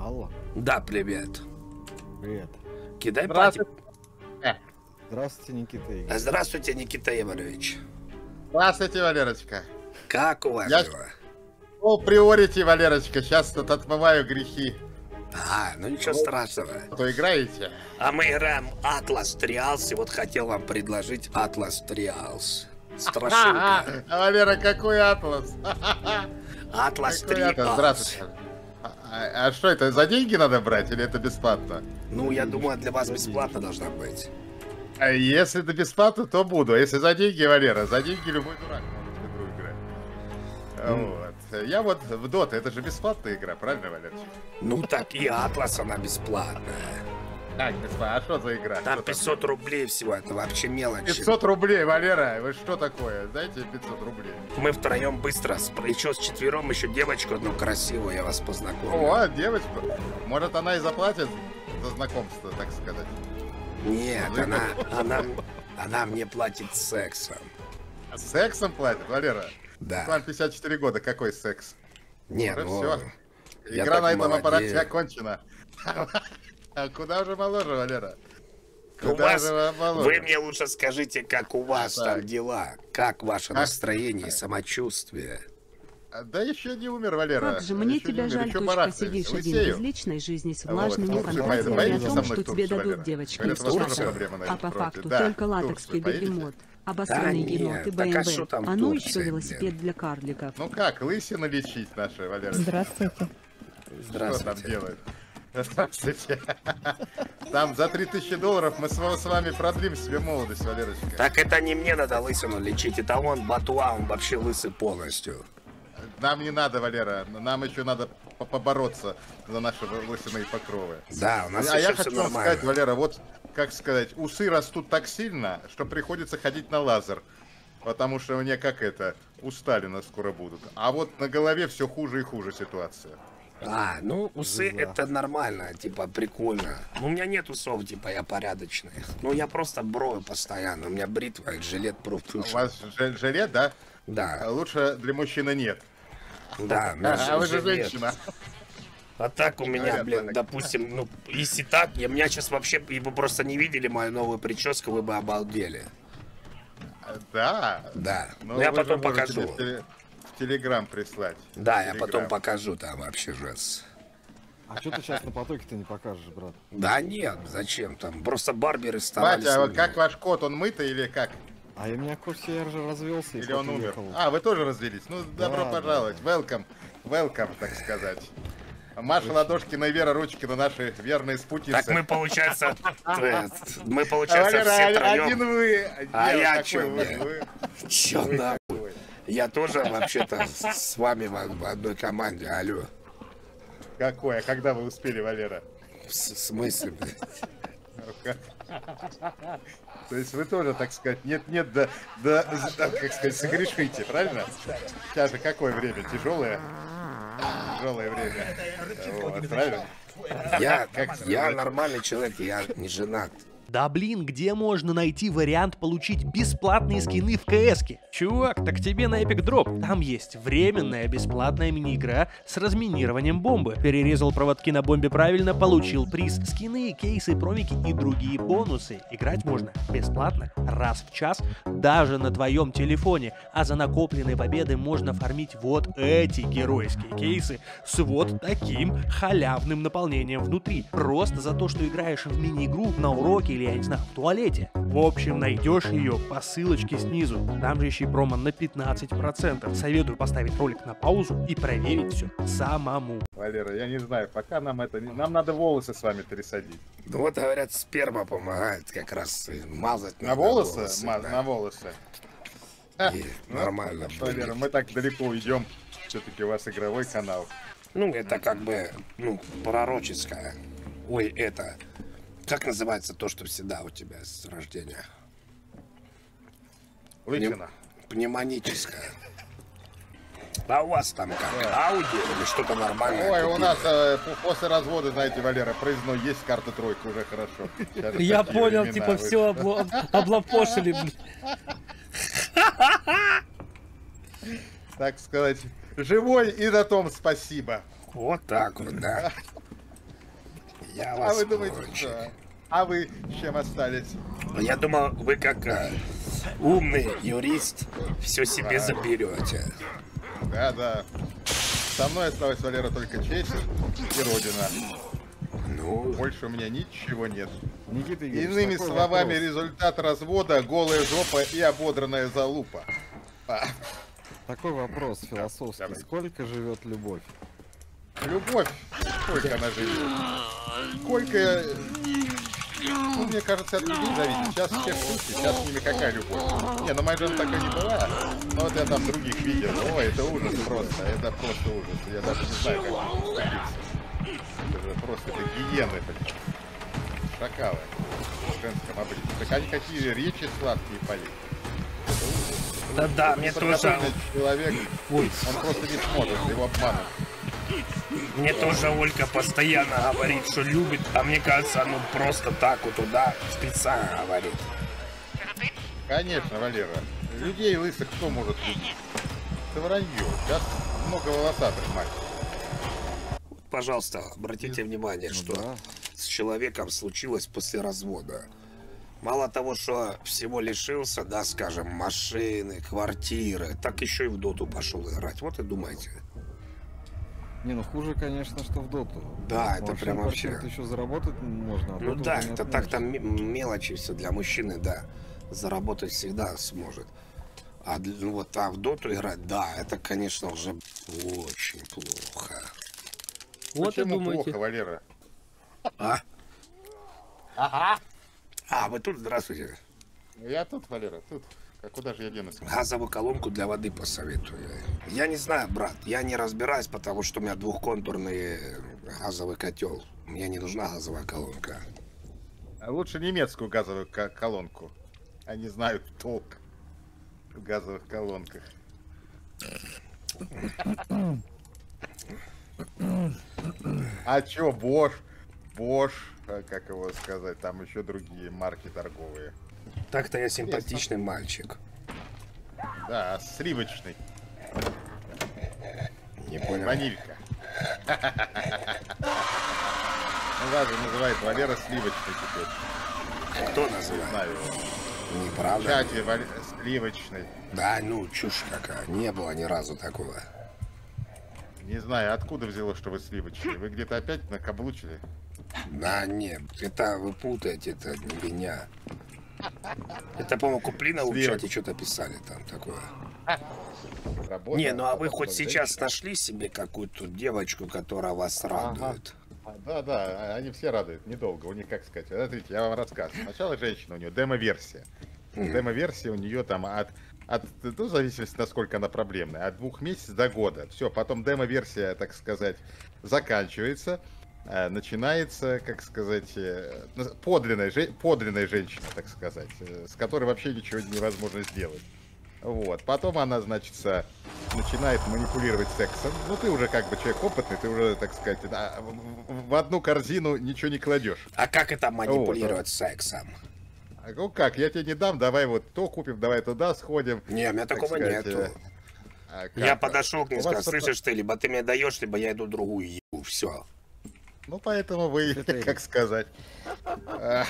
Алло, Да, привет. привет. Кидай пати. Здравствуйте, Никита Игорь. Здравствуйте, Никита Иванович. Здравствуйте, Валерочка. Как у вас Я- дела? О, приорите, Валерочка, сейчас тут отмываю грехи. А, ну ничего страшного. То играете? А мы играем Atlas Trials, и вот хотел вам предложить Atlas Trials. Страшилка. А, Валера, какой атлас? Атлас? Trials. Здравствуйте. А, а- что это, за деньги надо брать или это бесплатно? Ну, я думаю, для вас бесплатно должна быть. А если это бесплатно, то буду. А Если за деньги, Валера, за деньги любой дурак может в игру играть. А Вот. Я вот в Dota, это же бесплатная игра, правильно, Валерочка? Ну так и Атлас, она бесплатная. Бесплатно. А что за игра? Там Что 500 рублей всего, это вообще мелочи. 500 рублей, Валера, вы что такое? Дайте 500 рублей. Мы втроем быстро, с- еще с четвером, еще девочку одну красивую, я вас познакомлю. О, девочку. Может, она и заплатит за знакомство, так сказать. Нет, она, она, она мне платит сексом. Сексом платит, Валера? Да. Вам 54 года, какой секс? Нет, Уже ну, всё. я Игра на этом молодею. аппарате окончена. А куда уже моложе, Валера? У Куда вас, же вы моложе? вы мне лучше скажите, как у вас там Так. дела, как ваше Как? настроение и самочувствие. А, Да еще не умер, Валера. Как же, мне тебя умер, жаль, еще точка, сидишь один Лысею. без личной жизни с Вот, влажными ну, фантазиями о том, что тебе дадут Валера? девочки из А по факту Да, только поедете? бегемот. Обосранный Да енот и так а БМВ. там А ну еще велосипед для карликов. Ну как, лысину лечить наша, Валера? Здравствуйте. Что там Здравствуйте. Здравствуйте. Там за 3000 долларов мы с ва- с вами продлим себе молодость, Валерочка. Так это не мне надо лысину лечить, это он, Батуа, он вообще лысый полностью. Нам не надо, Валера, нам еще надо по- побороться за наши лысиные покровы. Да, у нас а я хочу вам сказать, Валера, вот, как сказать, усы растут так сильно, что приходится ходить на лазер. Потому что мне как это, у Сталина скоро будут. А вот на голове все хуже и хуже ситуация. А, ну усы это нормально, типа прикольно. Ну, У меня нет усов, типа я порядочный. Ну я просто брою постоянно, у меня бритва жилет У профтушн. вас жилет, да? А Да, Лучше для мужчины нет. да, у меня А вы же женщина. А так у меня, блин, допустим, ну, если так, я меня сейчас вообще, и вы просто не видели мою новую прическу, вы бы обалдели. Да. Да, Ну, ну я потом покажу. В Телеграм прислать. Да, я потом покажу там вообще жест. А что ты сейчас на потоке-то не покажешь, брат? Да нет, зачем там? Просто барберы старались. Батя, а вот как ваш кот, он мытый или как? А у меня кот я же развелся и Или он умер? уехал. А, вы тоже развелись? Ну, добро Да, пожаловать. Welcome. Welcome, так сказать. Маша Ладошкина и Вера Ручкина, наши верные спутницы. Так мы, получается, мы, А, получается, все один втроем. вы. А я чё, вы? Чё нахуй? Я тоже вообще-то с вами в одной команде, алло. Какой? А когда вы успели, Валера? В смысле, блядь? То есть вы тоже, так сказать, нет-нет, да, да, да, как сказать, согрешите, правильно? Сейчас же какое время? Тяжелое? Тяжелое время. Вот, правильно? Я, я нормальный человек, я не женат. Да блин, где можно найти вариант получить бесплатные скины в КСке? Чувак, так тебе на Epic Drop. Там есть временная бесплатная мини-игра с разминированием бомбы. Перерезал проводки на бомбе правильно, получил приз. Скины, кейсы, промики и другие бонусы. Играть можно бесплатно, раз в час, даже на твоем телефоне. А за накопленные победы можно фармить вот эти геройские кейсы с вот таким халявным наполнением внутри. Просто за то, что играешь в мини-игру на уроке или, я не знаю, в туалете. В общем, найдешь ее по ссылочке снизу. Там же еще и промо на 15%. Советую поставить ролик на паузу и проверить все самому. Валера, я не знаю, пока нам это... не- Нам надо волосы с вами пересадить. Ну вот, говорят, сперма помогает как раз мазать На надо волосы? Ма- да. На волосы. И нормально Валера, мы так далеко уйдем. Все-таки у вас игровой канал. Ну, это как бы, ну, пророческое. Ой, это... Как называется то, что всегда у тебя с рождения? Лысина. Пневмоническое. А у вас там как? Ауди или что-то нормальное? Ой, у купили? нас э, после развода, знаете, Валера, проездной есть карта тройка, уже хорошо. Сейчас Я понял, типа, все облапошили. блин. Так сказать, живой и на том спасибо. Вот так вот, да. Я А вас вы думаете, что? А вы с чем остались? Я думал, вы как э, умный юрист все себе заберете. Да, да. Со мной осталась, Валера, только честь и Родина. Ну, Больше у меня ничего нет. Никита Игоревич, Иными словами, вопрос. результат развода – голая жопа и ободранная залупа. А, Такой вопрос философский. Давай. Сколько живет любовь? любовь, сколько она живет? Сколько... Ну, мне кажется, от людей зависит. Сейчас все в курсе, сейчас с ними какая любовь? Не, ну моя жена такая не была. Но вот я там других видел. Ой, это ужас просто. Это просто ужас. Я даже не знаю, как. Это же просто это гиены, блин. Шакалы. В женском обличии. Так они какие речи сладкие поют. да-да, мне тоже, человек, Ой. он просто не сможет, его обманут. Мне тоже Ольга постоянно говорит, что любит, а мне кажется, ну просто так вот туда специально говорит. Конечно, Валера. Людей лысых кто может любить? Это вранье. Сейчас много волосатых мальчиков. Пожалуйста, обратите внимание, что да. с человеком случилось после развода. Мало того, что всего лишился, да, скажем, машины, квартиры, так еще и в доту пошел играть. Вот и думайте. Не, ну хуже, конечно, что в доту. Да, Ну, это прям вообще. квартиру еще заработать можно. а Ну да, это так там мелочи все для мужчины, да. Заработать всегда сможет. А, ну вот, а в доту играть, да, это, конечно, уже очень плохо. Вот и Почему думаете. плохо, Валера? А? Ага. А, вы тут, здравствуйте. Я тут, Валера, тут. А куда же я денусь? Газовую колонку для воды посоветую. Я не знаю, брат, я не разбираюсь, потому что у меня двухконтурный э, газовый котел. Мне не нужна газовая колонка. А Лучше немецкую газовую ко- колонку. Они знают толк в газовых колонках. А чё, Bosch? Bosch, а как его сказать, там еще другие марки торговые. Так-то я симпатичный мальчик. Да, сливочный, Не понял. ванилька. Ну, даже называет Валера сливочный теперь. Кто называет? Знаю Неправда. чате Вале- сливочный. Да, ну, чушь какая. Не было ни разу такого. Не знаю, откуда взялось, что вы сливочные. Вы где-то опять накаблучили? Да, нет, это вы путаете, это не меня. Это, по-моему, Куплина в чате что-то писали там такое. Работа, Не, ну а вы хоть женщина. сейчас нашли себе какую-то девочку, которая вас радует? А, Да, да, а- они все радуют, недолго, у них, как сказать, смотрите, я вам рассказываю. Сначала женщина, у нее демо-версия. Демо-версия у нее там от, от, ну, в зависимости, насколько она проблемная, от двух месяцев до года. Все, потом демо-версия, так сказать, заканчивается, начинается, как сказать, э, ну, подлинная, же- подлинная женщина, так сказать, э, с которой вообще ничего невозможно сделать. Вот. Потом она, значит, начинает манипулировать сексом. Ну, ты уже как бы человек опытный, ты уже, так сказать, в, одну корзину ничего не кладешь. А как это манипулировать сексом? А, Ну как, я тебе не дам, давай вот то купим, давай туда сходим. Не, у меня Так такого сказать, нету. э, А Я подошел к ней сказал, слышишь ты, либо ты мне даешь, либо я иду другую ебу. Все. Ну, поэтому вы, как сказать,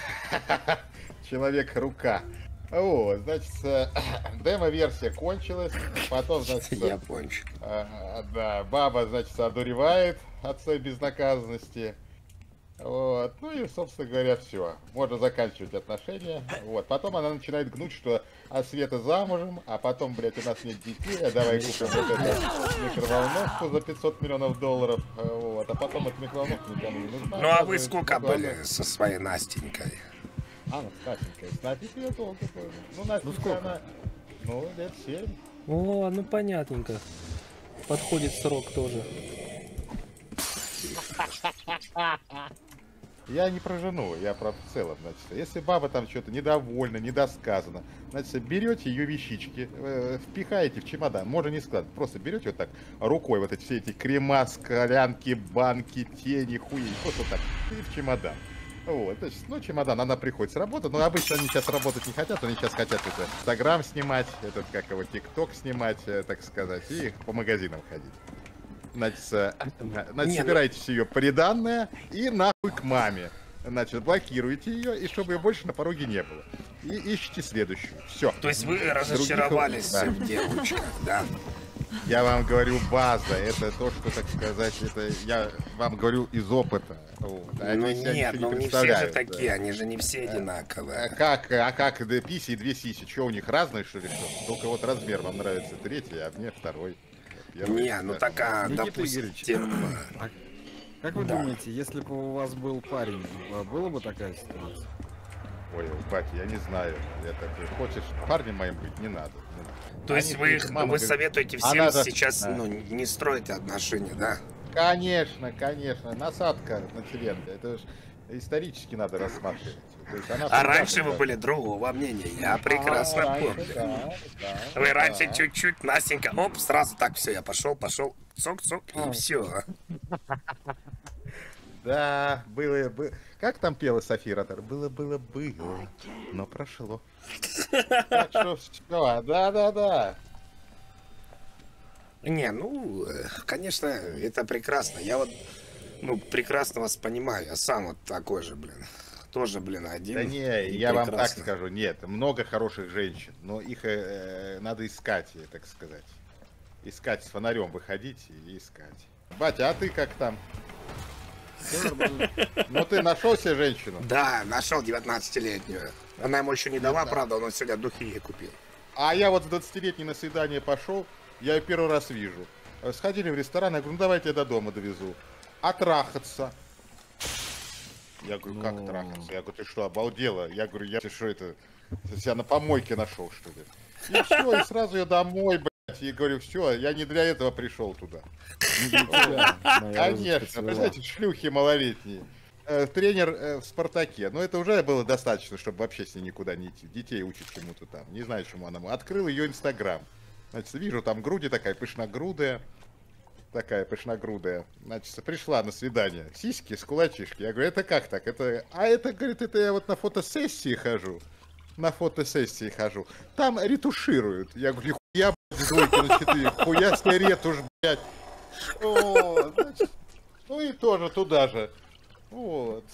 человек-рука. Вот, значит, э, демо-версия кончилась, потом, значит, Япончик. А, да, баба, значит, одуревает от своей безнаказанности. Вот. Ну и, собственно говоря, все. Можно заканчивать отношения. Вот. Потом она начинает гнуть, что а Света замужем, а потом, блядь, у нас нет детей, а давай купим вот эту микроволновку за 500 миллионов долларов. Вот. А потом эта микроволновка никому не нужна. Ну а вы сколько были со своей Настенькой? А, ну, с Настенькой. С Настенькой я долго был. Ну, Настенька, сколько? она... Ну, лет семь. О, ну понятненько. Подходит срок тоже. Я не про жену, я про в целом, значит. Если баба там что-то недовольна, недосказана, значит, берете ее вещички, э, впихаете в чемодан, можно не складывать, просто берете вот так рукой вот эти все эти крема, склянки, банки, тени, хуи, просто так, и в чемодан. Вот, значит, ну, чемодан, она приходит с работы, но обычно они сейчас работать не хотят, они сейчас хотят это Инстаграм снимать, этот, как его, ТикТок снимать, э, так сказать, и по магазинам ходить. Значит, э, значит Не, ну- собирайтесь ее приданное и нахуй к маме. Значит, блокируйте ее, и чтобы ее больше на пороге не было. И ищите следующую. Все. То есть вы разочаровались Да. в девочках, да? Я вам говорю база, это то, что, так сказать, это я вам говорю из опыта. Вот. Ну нет, ну не все же такие, да. они же не все А одинаковые. как, а как две писи и две сиси? Что у них разные, что ли? Что? Только вот размер вам нравится третий, а мне второй. Не, ну так, а, Никита Игоревич. допустим... Как вы Да. думаете, если бы у вас был парень, а была бы такая ситуация? Ой, батя, я не знаю. Это ты хочешь парнем моим быть? Не надо. не надо. То есть Они вы, говорят, мама вы говорит, советуете «А всем надо- сейчас Да. ну, не строить отношения, да? Конечно, конечно. Насадка на член. Это ж исторически надо рассматривать. А раньше вы были другого мнения, я прекрасно А, раньше, помню. да, да, Вы раньше чуть-чуть, Настенька, оп, сразу так, все, я пошел, пошел, цок-цок, и все. Да, было, было. Как там пела София Ротар? Было, было, было, но прошло. Так что все, да, да, да. Не, ну, э, конечно, это прекрасно. Я вот, ну, прекрасно вас понимаю. Я сам вот такой же, блин. Тоже, блин, один. Да не, я вам так скажу, нет, много хороших женщин, но их э, надо искать, э, так сказать. Искать с фонарем выходить и искать. Батя, а ты как там? Ну ты нашел себе женщину? Да, нашел 19-летнюю. Она ему еще не дала, правда, он сегодня духи ей купил. А я вот с 20-летней на свидание пошел, я ее первый раз вижу. Э, Сходили в ресторан, я говорю, ну давайте я до дома довезу. А трахаться? Я говорю, как Ну. трахаться? Я говорю, ты что, обалдела? Я говорю, я ты что это, себя на помойке нашел, что ли? И все, и сразу я домой, блядь, и говорю, все, я не для этого пришел туда. Конечно, представляете, шлюхи малолетние. Э, Тренер э, в Спартаке. Но это уже было достаточно, чтобы вообще с ней никуда не идти. Детей учить чему-то там. Не знаю, чему она. Открыл ее инстаграм. Значит, вижу, там груди такая пышногрудая. Такая пышногрудая. Значит, пришла на свидание. Сиськи с кулачишки. Я говорю, это как так? Это... А это, говорит, это я вот на фотосессии хожу. На фотосессии хожу. Там ретушируют. Я говорю, нихуя, блядь, двойки на четыре. Хуя себе ретушь, блядь. О, значит, ну и тоже туда же. Вот.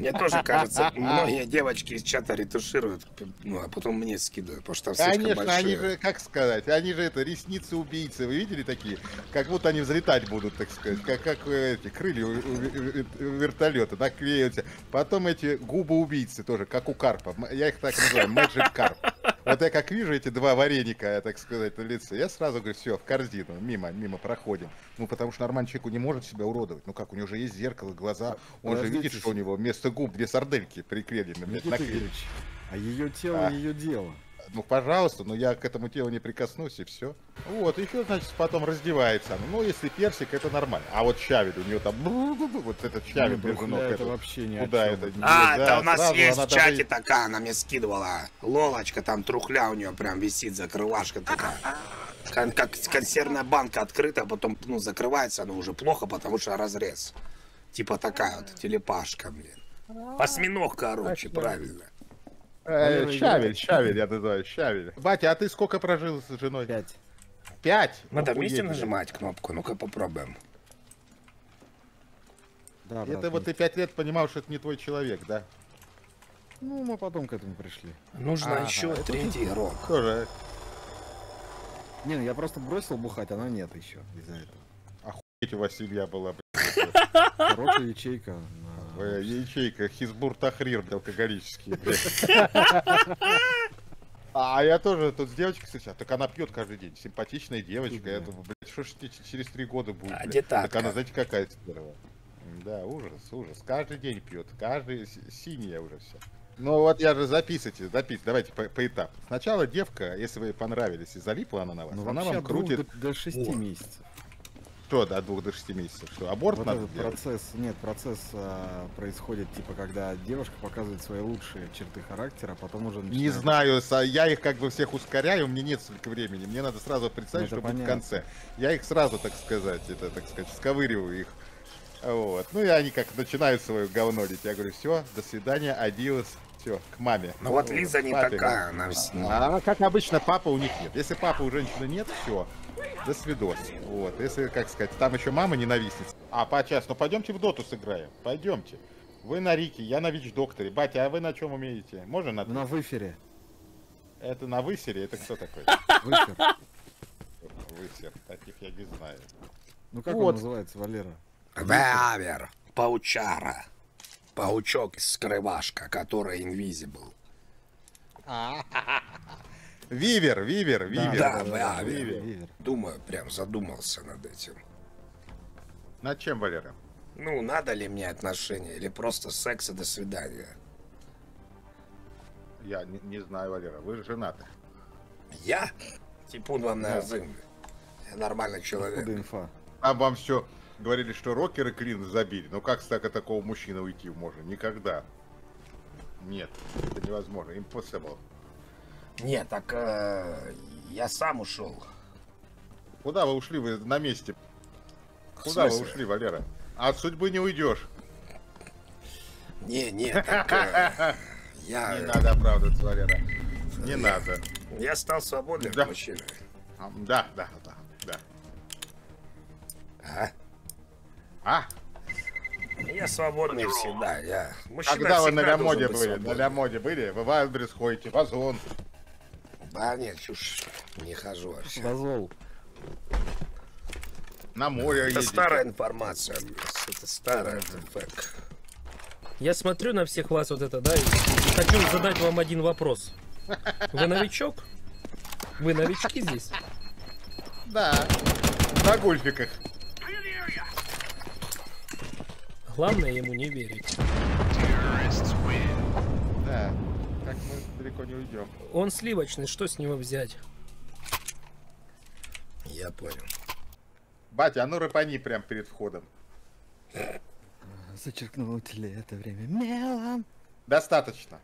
Мне тоже кажется, многие девочки из чата ретушируют, ну, а потом мне скидывают, потому что там слишком Конечно, они большие. же, как сказать, они же это, ресницы убийцы, вы видели такие? Как будто они взлетать будут, так сказать, как, как э, эти крылья у, у- у- вертолета, наклеиваются. Потом эти губы убийцы тоже, как у карпа. Я их так называю, Magic Carp. Вот я как вижу эти два вареника, так сказать, на лице, я сразу говорю, все, в корзину, мимо, мимо проходим. Ну, потому что нормальный человек не может себя уродовать. Ну как, у него же есть зеркало, глаза, он же видит, Подождите, что у него вместо губ две сардельки блядь, Никита. Игоревич, а ее тело, А. ее дело. Ну, пожалуйста, но я к этому телу не прикоснусь, и все. Вот, еще, значит, потом раздевается. Ну, если персик, это нормально. А вот щавель, у нее там... Вот этот щавель Не, между ног. это этот. вообще о Куда это? А, Да, да, у нас есть в чате даже- такая, она мне скидывала. Лолочка, там трухля у нее прям висит, закрывашка такая. Кон- Как консервная банка открыта, а потом ну, закрывается она уже плохо, потому что разрез. Типа такая вот телепашка, блин. Осьминог, короче, правильно. Э, щавель, щавель, я называю, щавель. Батя, а ты сколько прожил с женой? Пять. Пять? Надо Охуеть, вместе нажимать кнопку, ну-ка попробуем. Да, Это брат, вот ну, ты пять лет понимал, что это не твой человек, да? Ну, мы потом к этому пришли. Нужно Ага, еще это третий игрок. Тоже Не, ну я просто бросил бухать, она нет еще из-за этого. охуеть у вас семья была, блядь. Хорошая ячейка. На- Э, Ячейка, Хизбур Тахрир, алкоголический. блядь. А я тоже тут с девочкой встречал, так она пьет каждый день. Симпатичная девочка. Я думаю, блядь, что ж тебе через три года будет? А детатка. Так она, знаете, какая первая. Да, ужас, ужас. Каждый день пьет, каждый синяя уже все. Ну вот я же записывайте, записывайте, давайте по, поэтапно. Сначала девка, если вы ей понравились и залипла она на вас, Ну, она вам крутит до, до шести Вот. месяцев. Что, до двух до шести месяцев, что аборт Вот надо делать? процесс, нет, процесс а, происходит, типа, когда девушка показывает свои лучшие черты характера, а потом уже Не начинает- знаю, са- я их как бы всех ускоряю, мне нет столько времени. Мне надо сразу представить, это что будет в понятно. конце. Я их сразу, так сказать, это, так сказать, сковыриваю их. Вот. Ну и они как начинают свое говно лить. Я говорю, все, до свидания, адиос, все, к маме. Ну вот Лиза не Папе. такая, она вс- ну, А как обычно, папа у них нет. Если папы у женщины нет, все. До свидос. Вот, если, как сказать, там еще мама ненавистница. А, почас, ну пойдемте в доту сыграем. Пойдемте. Вы на Рике, я на Вич-докторе. Батя, а вы на чем умеете? Можно на... На выфере. Это на высере? Это кто такой? Выфер. Высер. Таких я не знаю. Ну как Вот. он называется, Валера? Вавер, паучара. Паучок из скрывашка, который инвизибл. Вивер, Вивер, Вивер. да, да, Вивер. Вивер. Думаю, прям задумался над этим. Над чем, Валера? Ну, надо ли мне отношения или просто секс и до свидания? Я не, не знаю, Валера. Вы же женаты. Я? Типун вам на язык. Я нормальный человек. Откуда инфа? А вам все говорили, что рокеры клин забили. Ну как с так от такого мужчины уйти можно? Никогда. Нет, это невозможно. Impossible. Нет, так э, я сам ушел. Куда вы ушли? Вы на месте. Куда вы ушли, Валера? От судьбы не уйдешь. Не, не, так, э, Не я, надо оправдываться, Валера. Не надо. я стал свободным Да. мужчиной. А, Да, да, да, да. А? А? Я свободный всегда. Я мужчина Когда вы на Лямоде были? На свободным. Лямоде были? Вы в Альбрис ходите, в Озон. Да нет, чушь. Не хожу вообще. Дозвол. На море Это ездите. старая информация. Это старая, это фэк. Я смотрю на всех вас вот это, да, и хочу задать вам один вопрос. Вы новичок? Вы новички здесь? Да. На гульфиках. Главное ему не верить. Да. Далеко не уйдем. Он сливочный, что с него взять? Я понял. Батя, а ну рыпани прям перед входом. Зачеркнуть ли это время мелом? Достаточно.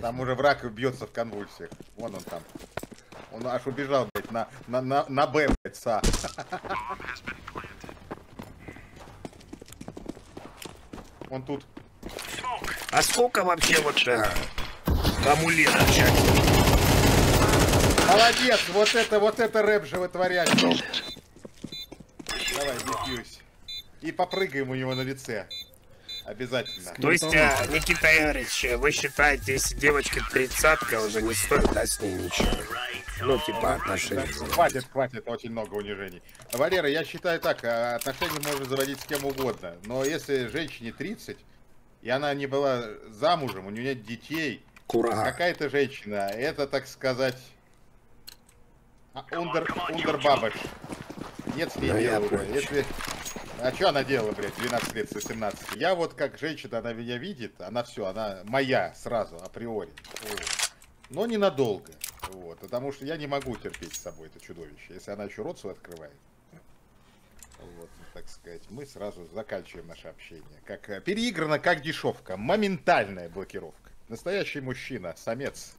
Там уже враг бьется в конвульсиях. Вон он там. Он аж убежал, блядь, на, на, на, на Б, блядь, са. Он тут. А сколько вообще вот э, кому лет в чате? Молодец! Вот это, вот это рэп же вытворять. Давай, дефьюсь. И попрыгаем у него на лице. Обязательно. То есть, э, Никита Игоревич, вы считаете, если девочка тридцатка, уже не стоит, да, с ней ничего? Ну, типа, отношения. Хватит, хватит, очень много унижений. Валера, я считаю так, а, отношения можно заводить с кем угодно. Но если женщине 30, и она не была замужем, у нее нет детей, Кура. какая-то женщина, это, так сказать, а, ундер, ундербабыш. Нет с ней дела уже. Если... А что она делала, блядь, 12 лет, 18? Я вот как женщина, она меня видит, она все, она моя сразу, априори. Вот. Но ненадолго. Вот, потому что я не могу терпеть с собой это чудовище. Если она еще рот свой открывает. Вот, ну, так сказать, мы сразу заканчиваем наше общение. Как э, переиграно, как дешевка. Моментальная блокировка. Настоящий мужчина, самец.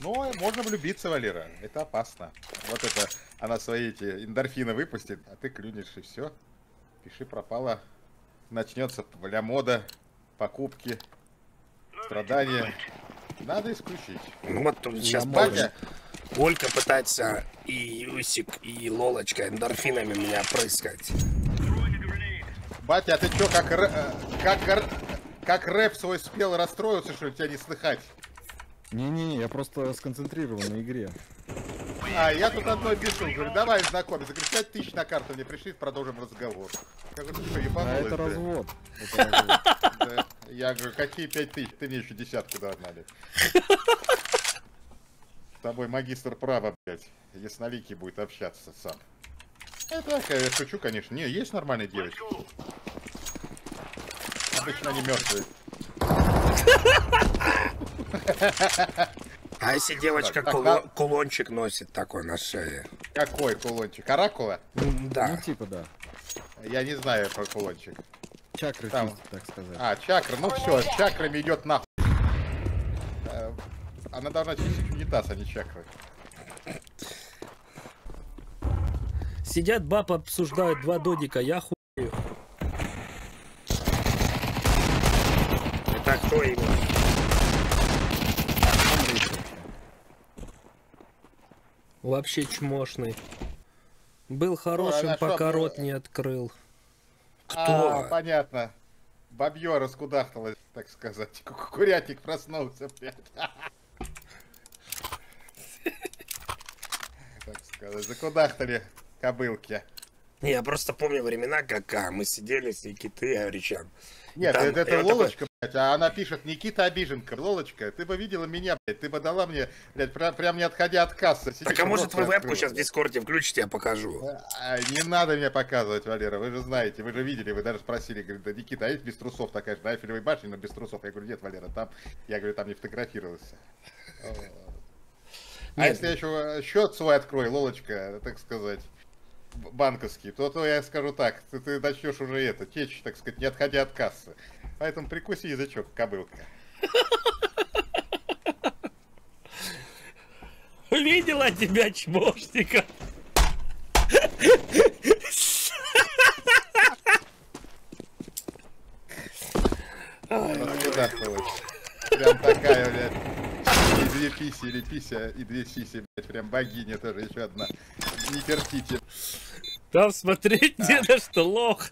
Но можно влюбиться, Валера. Это опасно. Вот это она свои эти эндорфины выпустит, а ты клюнешь и все. Пиши пропало. Начнется мода, покупки, страдания. Надо исключить. Ну, вот тут сейчас Батя, Олька пытается и Юсик, и Лолочка эндорфинами меня прыскать. Батя, а ты чё, как, рэ- э, как, р- как рэп свой спел, расстроился, что ли, тебя не слыхать? Не-не, я просто сконцентрирован на игре. А, я тут одной пишу, говорю, давай знакомиться. Говорю, 5 тысяч на карту мне пришли, продолжим разговор. Я говорю, что, А ебанулась, это да? развод. Это развод. Я говорю, какие 5 тысяч? Ты мне еще десятку догнали. С тобой магистр права, блядь. Ясноликий будет общаться сам. Это так, я шучу, конечно. Не, есть нормальные девочки. Обычно они мертвые. А если девочка Так, куло- а- кулончик носит такой на шее? Какой кулончик? Оракула? М, Да. Ну, типа, да. Я не знаю про кулончик. Чакры Там. чистят, так сказать. А, чакра. Ну все, с чакрами идет нахуй. Э, Она должна чистить унитаз, а не чакры. Сидят баб обсуждают два додика, я хуею. Это кто его? Вообще чмошный. Был хорошим, она пока рот не открыл. А, понятно. Бабье раскудахталось, так сказать. Ку- Курятник проснулся, блядь. Так сказать, закудахтали кобылки. Не, я просто помню времена, как а, мы сидели с Никитой Гавричем. Нет, Там, это, это вот такой- Лолочка, блядь, а она пишет Никита Обиженка. Лолочка, ты бы видела меня, блядь, ты бы дала мне, блядь, прям, прям не отходя от кассы. Так сидишь, а может вы вебку сейчас в Дискорде включите, я покажу. А, Не надо мне показывать, Валера, вы же знаете, вы же видели, вы даже спросили, говорит, да, Никита, а есть без трусов такая же, на Эйфелевой башне, но без трусов? Я говорю, нет, Валера, там, я говорю, там не фотографировался. А если я еще счет свой открою, Лолочка, так сказать, банковский, то, то я скажу так, ты, ты начнешь уже это, течь, так сказать, не отходя от кассы. Поэтому прикуси язычок, кобылка. Видела тебя, чмошника? Раскудахталась. Прям такая, блядь. И две писи или пися, и две сиси, блядь, прям богиня тоже, еще одна. Не терпите. Там смотреть не на что, лох.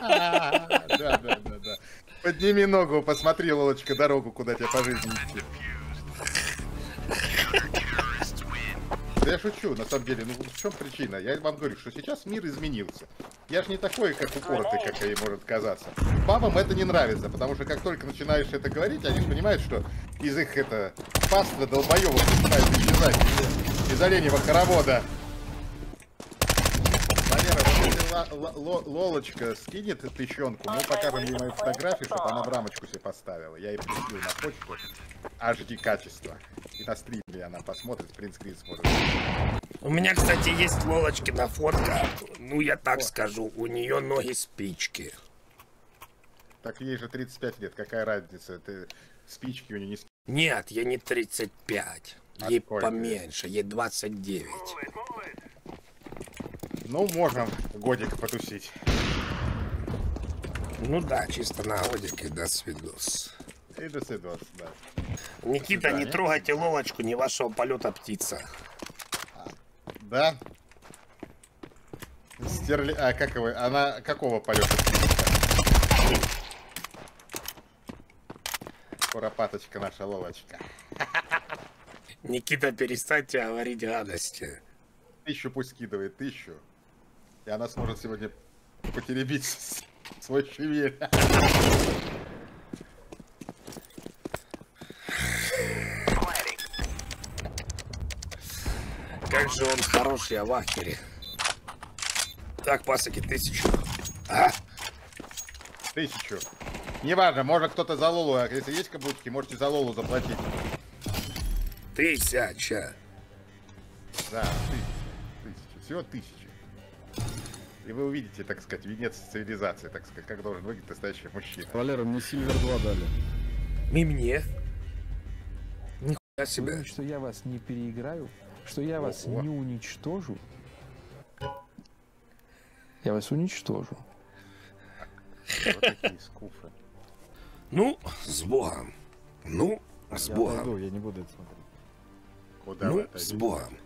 А, Да, да, да, да. Подними ногу, посмотри, Лолочка, дорогу, куда тебе по жизни идти. Да я шучу, на самом деле, ну в чем причина? Я вам говорю, что сейчас мир изменился. Я же не такой, как упоротый, как ей может казаться. Бабам это не нравится, потому что как только начинаешь это говорить, они же понимают, что из их это паства долбоёвых начинает исчезать из, из оленевого хоровода. Лолочка скинет тыщенку, мы покажем ей мою фотографию, чтобы она в рамочку себе поставила. Я ей пришлю на почту HD качество. И на стриме она посмотрит, принтскрин сможет. У меня, кстати, есть Лолочкина фотка. Ну, я так скажу, у нее ноги спички. Так ей же 35 лет, какая разница? Ты спички у нее не спички. Нет, ей не 35. А Ей сколько? поменьше, ей 29. Ну, можем годик потусить. Ну да, чисто на годике, до свидос. И до свидос, да. Никита, не трогайте Лолочку, не вашего полета птица. Да? Стерли... А, как его? Она какого полета? Куропаточка наша Лолочка. Никита, перестаньте говорить гадости. Тысячу пусть скидывает, тысячу. И она сможет сегодня потеребить свой шевель. Как же он хороший, а в ахере. Так, пасыки, тысячу. А? Тысячу. Неважно, может кто-то за Лолу, а если есть каблучки, можете за Лолу заплатить. Тысяча. Да, тысячу. Тысячу. Всего тысячи. И вы увидите, так сказать, венец цивилизации, так сказать, как должен выглядеть настоящий мужчина. Валера, мне Сильвер 2 дали. И мне. Нихуя себе. Думаете, что я вас не переиграю? Что я вас Ого. не уничтожу? Я вас уничтожу. Вот такие скуфы. Ну, с Богом. Ну, с Я Богом. отойду, я не буду это смотреть. Куда Ну, с? Богом.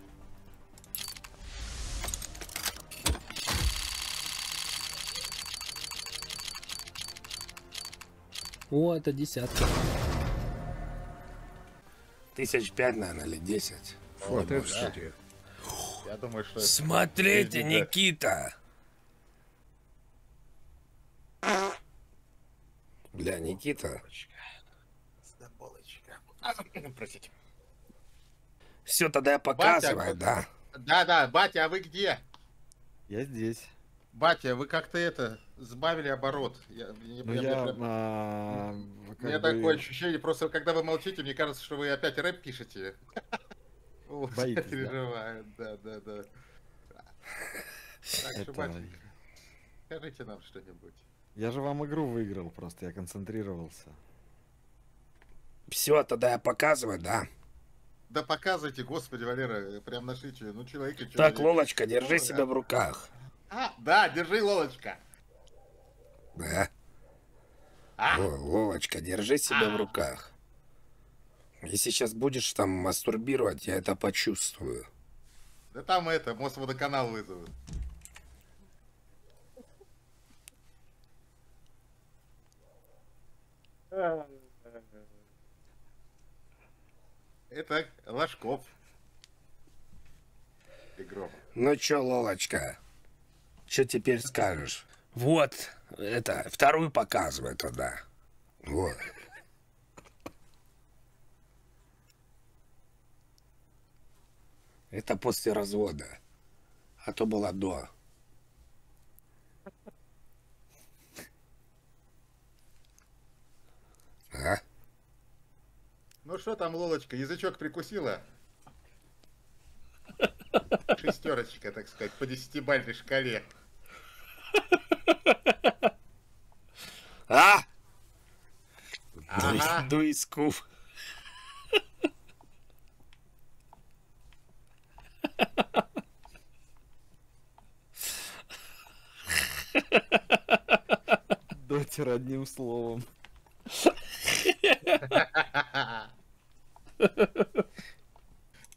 О, это десятка. Тысяч пять, наверное, или десять. Вот это что? Я думаю, что... это- Смотрите, Да. Никита. Бля, Никита. Простите. Все, тогда я показываю, да. Да-да, батя, а вы где? Я здесь. Батя, вы как-то это, сбавили оборот. Я, мне- Ну я- я... прям- а, У меня бы такое ощущение, просто когда вы молчите, мне кажется, что вы опять рэп пишете. Я Боитесь, да? переживаю, да, да, да. Так что, это- батенька, скажите нам что-нибудь. Я же вам игру выиграл, просто я концентрировался. Все, тогда я показываю, да. Да показывайте, господи, Валера, прям на шите. Ну, человека Так, человек. Лолочка, держи себя в руках. А, да, держи, Лолочка. Да. А? О, Лолочка, держи себя в руках. Если сейчас будешь там мастурбировать, я это почувствую. Да там это, Мосводоканал вызовут. Это Ложков. И Громов. Ну чё, Лолочка, что теперь скажешь? Вот, это, вторую показывай туда. Вот. Это после развода. А то было до. А? Ну что там, Лолочка, язычок прикусила? Шестерочка, так сказать, по десятибальной шкале. А? Ага. Дуисков. Дотер одним словом.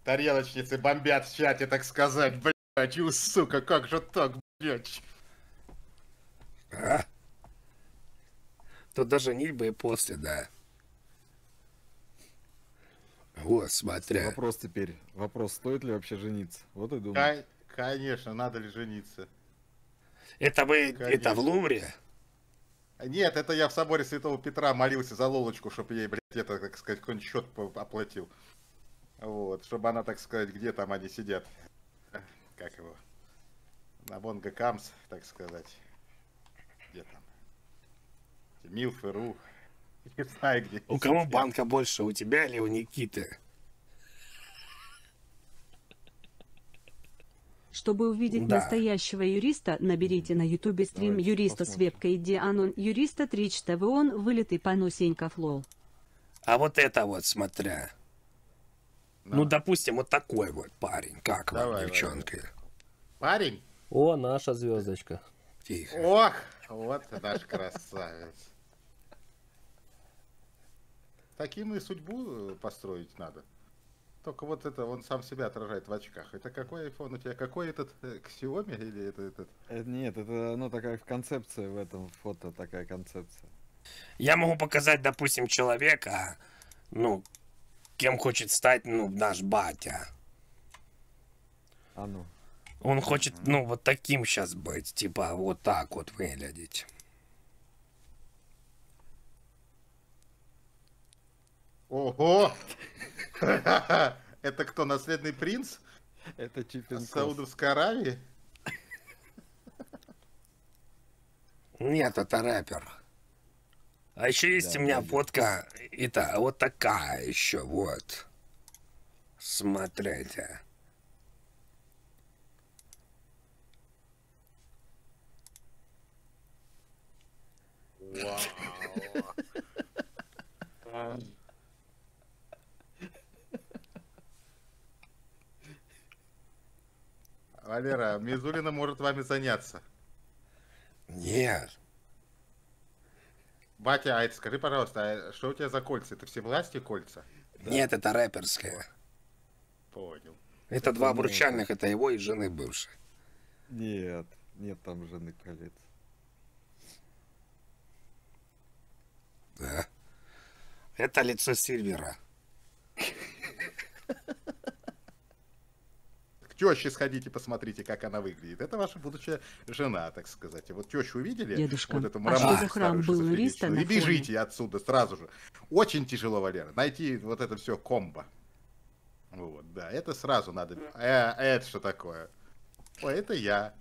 Тарелочницы бомбят в чате, так сказать. Блядь, сука, как же так, блядь? А? Тут даже нильбы и после, да. Вот, смотря. Вопрос теперь. Вопрос, стоит ли вообще жениться? Вот и думаю. Конечно, надо ли жениться? Это вы, это Конечно. в Лувре? Нет, это я в соборе Святого Петра молился за Лолочку, чтобы ей, блядь, это, так сказать, какой-нибудь счет оплатил. Вот, чтобы она, так сказать, где там они сидят. Как его? На Бонго Камс, так сказать. Где там? Милфы, Ру. Не знаю, где. У кого банка больше, у тебя или у Никиты? Чтобы увидеть Да. настоящего юриста, наберите на ютубе стрим Давайте юриста с посмотрим. вебкой где анон юриста Трич ТВ он вылитый панусеньков лол. А вот это вот, смотря. Ну, допустим, вот такой вот парень. Как вам, Давай, девчонка? Парень? О, наша звездочка. Тихо. Ох, вот наш красавец. Таким и судьбу э, построить надо. Только вот это он сам себя отражает в очках. Это какой iPhone у тебя? Какой этот э, Xiaomi или это этот? Это нет, это ну такая концепция в этом фото, такая концепция. Я могу показать, допустим, человека, ну, кем хочет стать, ну, наш батя. А ну. Он хочет, ну, вот таким сейчас быть, типа, вот так вот выглядеть. Ого! Это кто, наследный принц Это Чипенков. Саудовской Аравии? Нет, это рэпер. А еще есть Да, у меня да, да. фотка, это вот такая еще, вот. Смотрите. Валера, Мизулина может вами заняться. Нет. Батя, а это скажи, пожалуйста, а что у тебя за кольца? Это все власти кольца? Нет, это рэперская. Понял. Это два не обручальных, это его и жены бывшей. Нет, нет там жены колец. Да. Это лицо Сильвера. К теще сходите, посмотрите, как она выглядит. Это ваша будущая жена, так сказать. И Вот тещу увидели? Дедушка, вот эту а что за храм был Риста И бежите отсюда сразу же. Очень тяжело, Валера, найти вот это все комбо. Вот, да, это сразу надо. Э, это что такое? Ой, это я.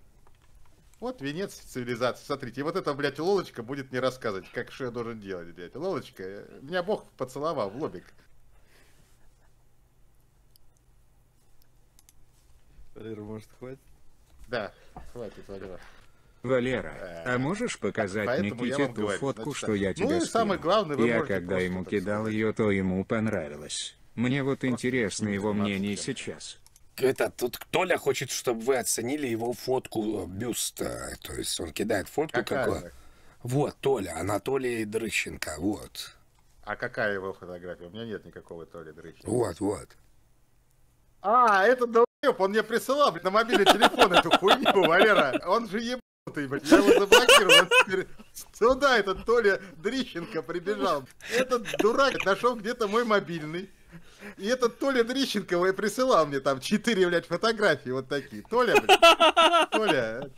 Вот венец цивилизации. Смотрите, и вот эта, блядь, Лолочка будет мне рассказывать, как что я должен делать, блядь. Лолочка, э, меня Бог поцеловал в лобик. Валера, может, хватит? Да, хватит, Валера. Валера, а можешь показать Поэтому Никите ту говорю, фотку, значит, что я ну тебе и самое главное, вы Я когда ему кидал сказать, ее, то ему понравилось. Мне вот интересно его мнение сейчас. Это тут Толя хочет, чтобы вы оценили его фотку э, бюста. То есть он кидает фотку Какая? какую. Вот, Толя, Анатолий Дрыщенко, вот. А какая его фотография? У меня нет никакого Толи Дрыхи. Вот, вот. А, это да долбоёб, он мне присылал, блядь, на мобильный телефон эту хуйню, Валера. Он же ебанутый, блядь. Я его заблокировал. Теперь Сюда этот Толя Дрищенко прибежал. Этот дурак нашел где-то мой мобильный. И этот Толя Дрищенко и присылал мне там четыре, блядь, фотографии вот такие. Толя, блядь. Толя.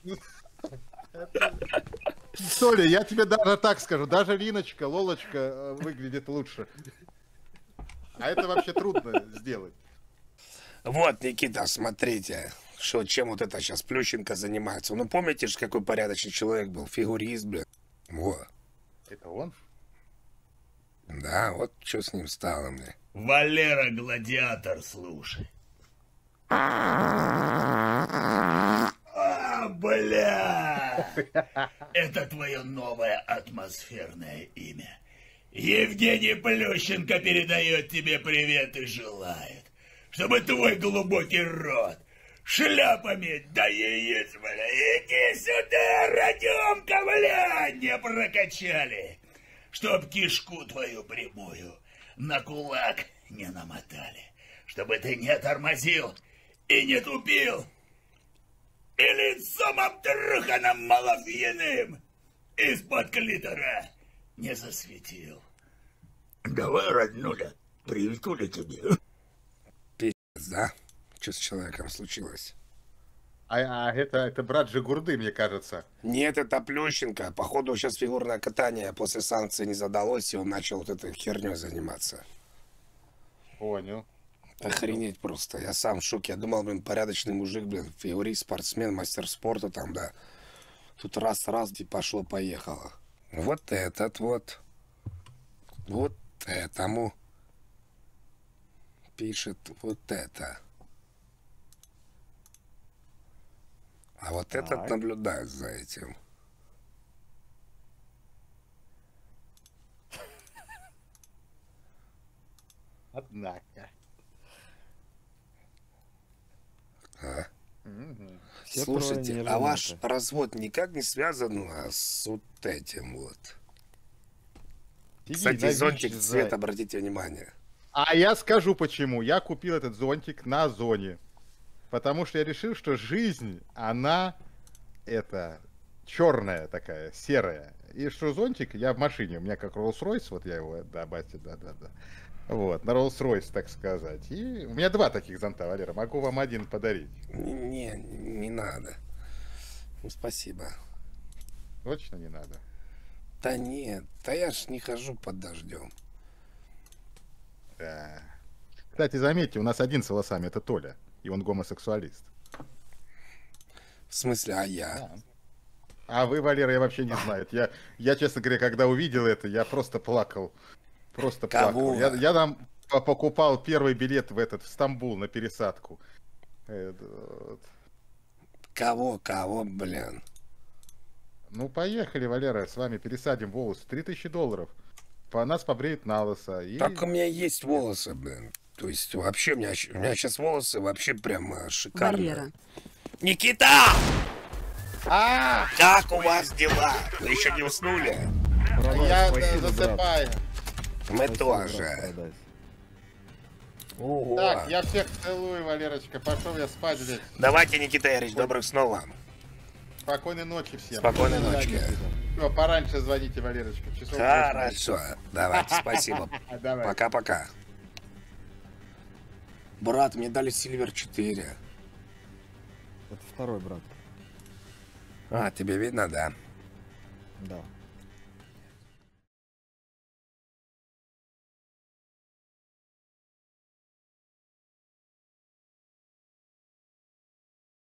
Толя, я тебе даже так скажу, даже Линочка, Лолочка э, выглядит лучше. А это вообще трудно сделать. Вот, Никита, смотрите, что, чем вот это сейчас Плющенко занимается. Ну, помните же, какой порядочный человек был, фигурист, блин. Во, Это он? Да, вот что с ним стало мне. Валера Гладиатор, слушай. А, бля! Это твое новое атмосферное имя. Евгений Плющенко передает тебе привет и желает, чтобы твой глубокий рот шляпами да яиц, бля, иди сюда, Родемка, бля, не прокачали, чтоб кишку твою прямую на кулак не намотали, чтобы ты не тормозил и не тупил, и лицом обтруханным малофьяным из-под клитора не засветил. Давай, роднуля, привиту тебе. Пиздец, да? Что с человеком случилось? А, а это, это брат Жигурды, мне кажется. Нет, это Плющенко. Походу, сейчас фигурное катание после санкций не задалось, и он начал вот этой херней заниматься. Понял. Охренеть просто. Я сам в шоке. Я думал, блин, порядочный мужик, блин, фигурист, спортсмен, мастер спорта там, да. Тут раз-раз, и пошло-поехало. Вот этот вот. Вот этому. Пишет вот это. А вот этот наблюдает за этим. Однако. А? Все Слушайте, а ваш развод никак не связан а, с вот этим вот? Сиди Кстати, зонтик цвет, обратите внимание. А я скажу почему. Я купил этот зонтик на зоне. Потому что я решил, что жизнь, она это черная такая, серая. И что зонтик, я в машине, у меня как Rolls-Royce, вот я его, да, батя, да, да, да. Вот, на Rolls-Royce, так сказать. И у меня два таких зонта, Валера, могу вам один подарить. Не, не, не надо. Ну, спасибо. Точно не надо. Да нет, да я ж не хожу под дождем. Да. Кстати, заметьте, у нас один с волосами, это Толя. И он гомосексуалист. В смысле, а я? А вы, Валера, я вообще не знаю. Я, я, честно говоря, когда увидел это, я просто плакал. Просто Кого? плакал. Я, я там по- покупал первый билет в этот, в Стамбул на пересадку. Это вот. Кого, кого, блин? Ну, поехали, Валера, с вами пересадим волосы. 3000 долларов. По нас побреют на лысо. И... Так у меня есть волосы, блин. То есть вообще у меня, у меня сейчас волосы вообще прям э, шикарные. Валера. Никита! А, Как у вас дела? Вы еще не уснули? я да, засыпаю. Мы тоже. Ого. Так, я всех целую, Валерочка. Пошел я спать здесь. Давайте, Никита Ярич, добрых снов вам. Спокойной ночи всем. Спокойной ночи. Всё, пораньше звоните, Валерочка. Часов Хорошо. Давайте, спасибо. Пока-пока. Брат, мне дали Сильвер 4. Это второй брат. А, тебе видно, да? Да.